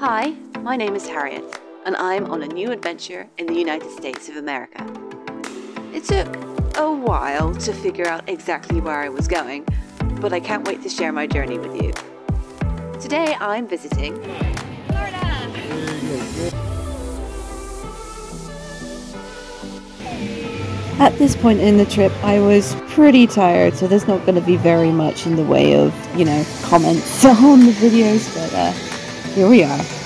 Hi, my name is Harriet, and I'm on a new adventure in the United States of America. It took a while to figure out exactly where I was going, but I can't wait to share my journey with you. Today I'm visiting Florida. At this point in the trip, I was pretty tired, so there's not going to be very much in the way of, you know, comments on the videos, but uh, here we are.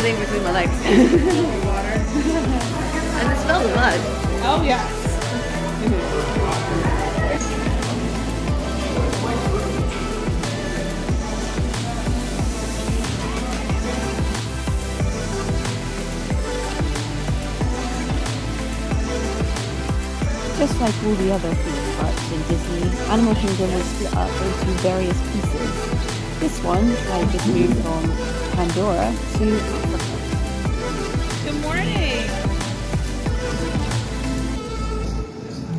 Breathing between my legs. and the smell of mud. Oh, yes. Just like all the other theme parks in Disney, Animal Kingdom was split up into various pieces. This one, I just moved from Pandora to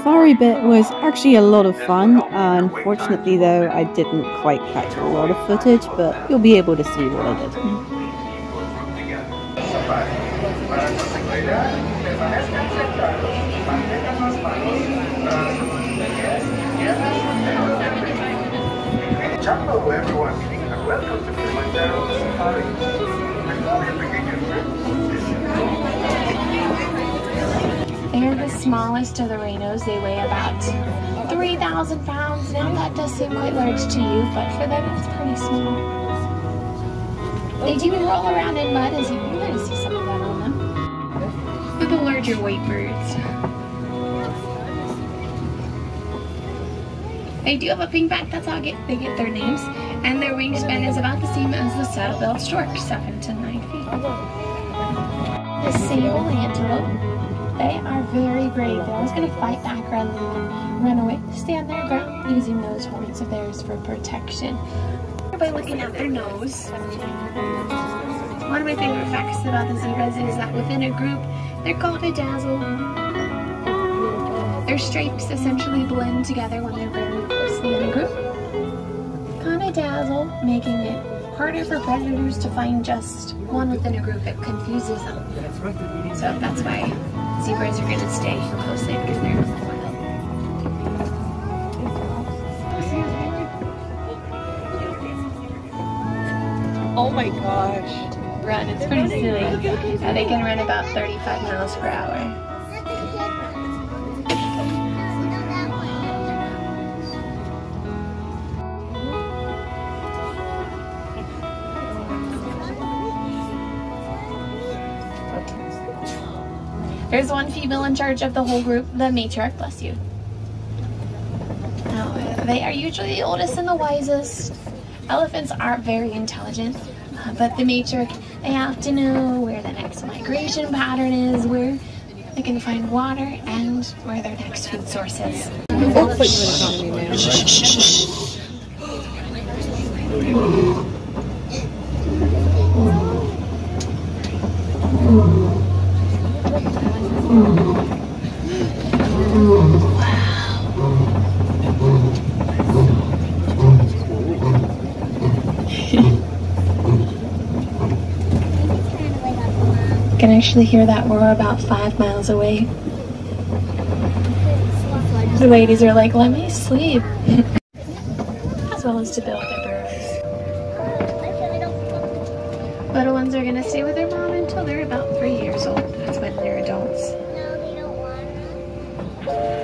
The safari bit was actually a lot of fun. Uh, unfortunately, though, I didn't quite catch a lot of footage, but you'll be able to see what I did. Hello everyone, and welcome to Kilimanjaro Safari. Before we begin your trip, They're the smallest of the rhinos. They weigh about 3,000 pounds. Now that does seem quite large to you, but for them it's pretty small. They do roll around in mud, as you can kind of see some of that on them. For the larger white birds. They do have a pink back, that's how get, they get their names. And their wingspan is about the same as the saddle-billed stork, 7 to 9 feet. The sable antelope they are very brave. They're always going to fight back than run away. Stay on their ground using those horns of theirs for protection. By looking at their nose. One of my favorite facts about the zebras is that within a group, they're called a dazzle. Their stripes essentially blend together when they're very closely in a group. Kind of dazzle, making it harder for predators to find just one within a group. It confuses them. So that's why zebras are going to stay closely because they're loyal. Oh my gosh. Run, it's pretty silly. Uh, they can run about 35 miles per hour. There's one female in charge of the whole group, the matriarch, bless you. Now, they are usually the oldest and the wisest. Elephants aren't very intelligent, uh, but the matriarch, they have to know where the next migration pattern is, where they can find water, and where their next food source is. Can actually hear that roar about five miles away. The ladies are like, let me sleep. as well as to build their burrows. Little ones are gonna stay with their mom until they're about three years old. That's when they're adults. Rhinos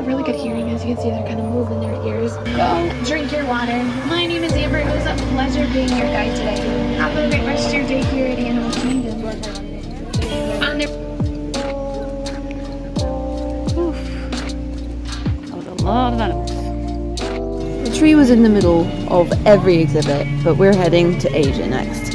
have really good hearing, as you can see, they're kind of moving their ears. Go drink your water. My name is Amber. It was a pleasure being your guide today. Have a great rest of your day here at the Animal Kingdom. On their That was a lot of animals. The tree was in the middle of every exhibit, but we're heading to Asia next.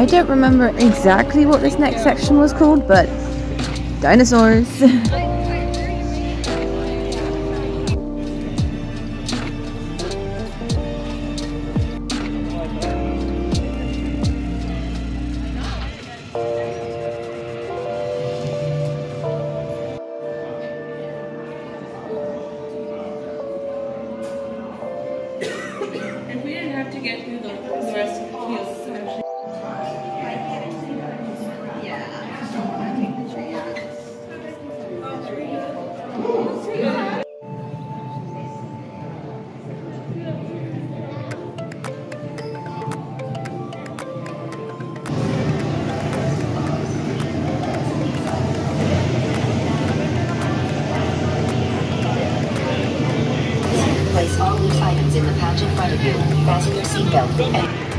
I don't remember exactly what this next section was called, but dinosaurs. If we didn't have to get through the, the rest of the fields, items in the pouch in front of you. Fasten your seatbelt and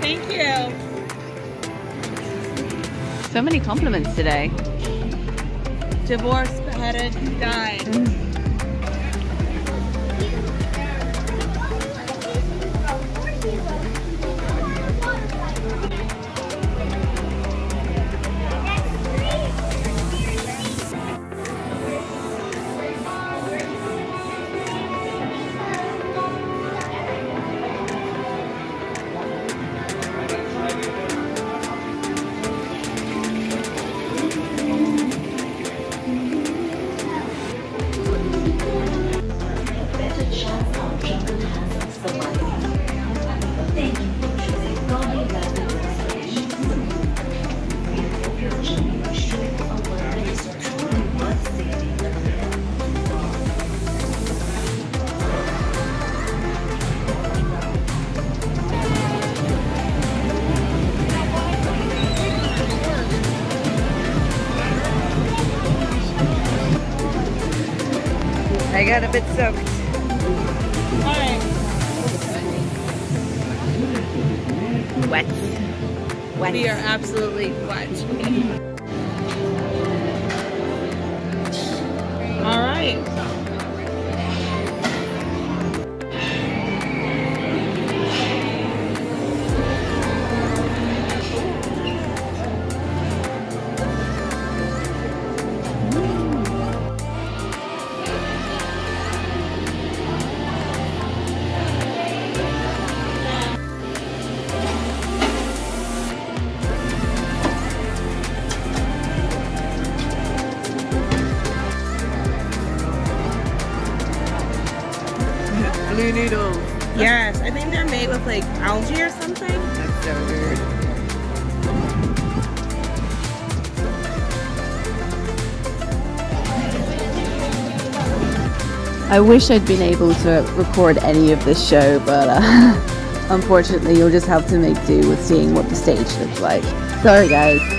Thank you. so many compliments today. Divorced, beheaded, died. Wet. Wet. We are absolutely wet. Alright. Blue like algae or something. That's so weird. I wish I'd been able to record any of this show, but uh, unfortunately, you'll just have to make do with seeing what the stage looks like. Sorry, guys.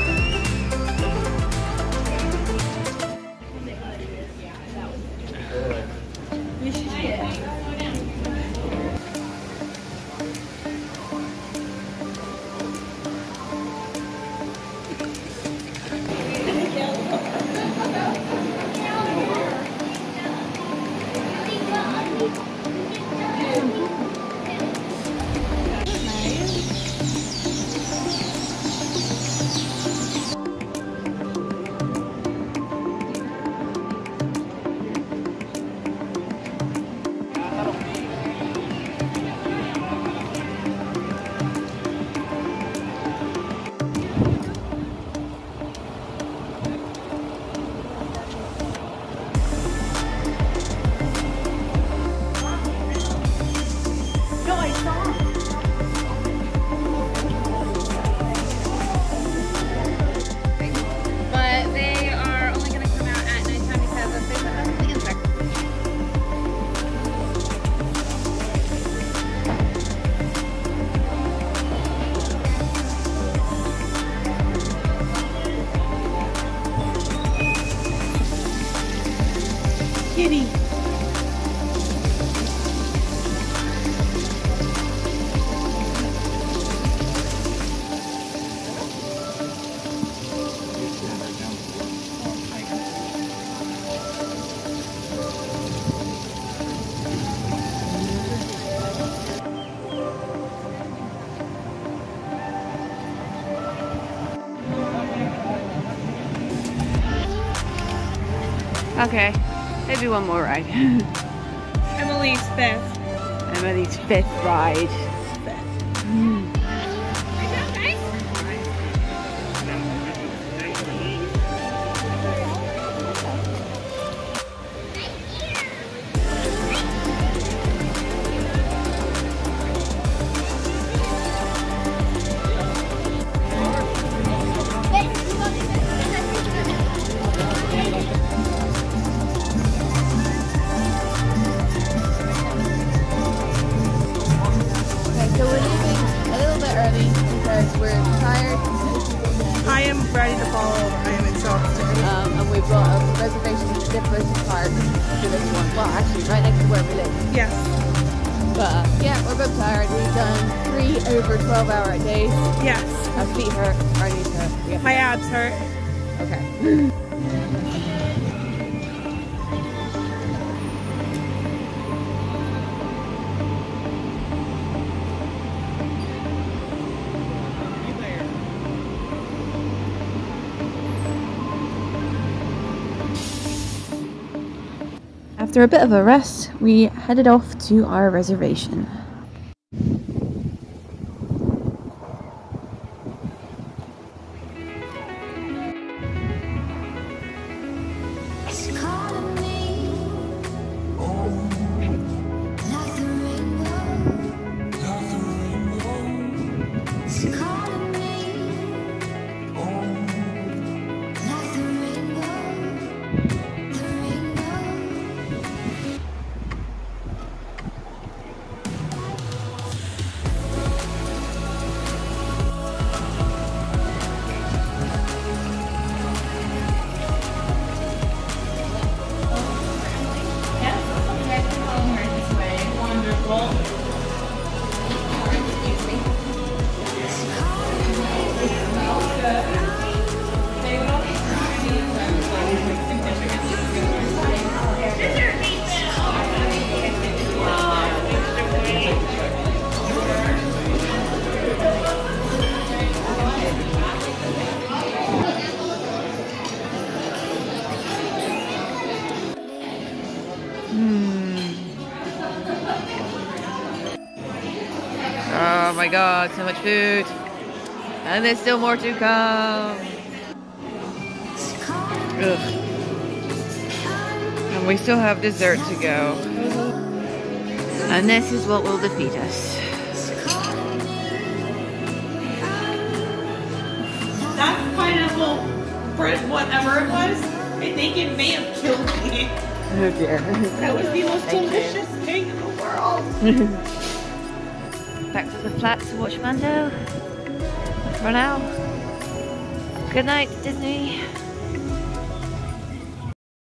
Okay, maybe one more ride. Emily's fifth. Emily's fifth ride. Ready to fall over. I am exhausted. um, and we brought a reservation to Dippers Park to this one. Well, actually, right next to where we live. Yes. But uh, yeah, we're both tired. We've done three over 12 hour days. Yes. Our feet hurt, our knees hurt. My abs hurt. Okay. After a bit of a rest, we headed off to our reservation. God, so much food. And there's still more to come. Ugh. And we still have dessert to go. And this is what will defeat us. That pineapple bread, whatever it was, I think it may have killed me. Oh dear. That was the most delicious thing in the world. Back to the flat to watch Mando. For now. Good night, Disney.